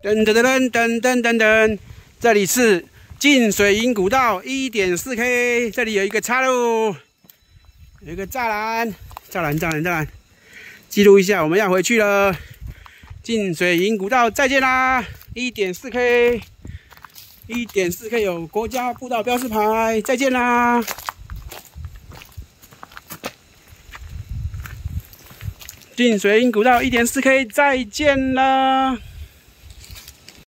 噔噔噔噔噔噔噔，这里是进水营古道一点四 K，这里有一个岔路，有一个栅栏，栅栏栅栏栅栏，记录一下，我们要回去了。进水营古道再见啦，一点四 K，一点四 K 有国家步道标识牌，再见啦。进水营古道一点四 K，再见啦。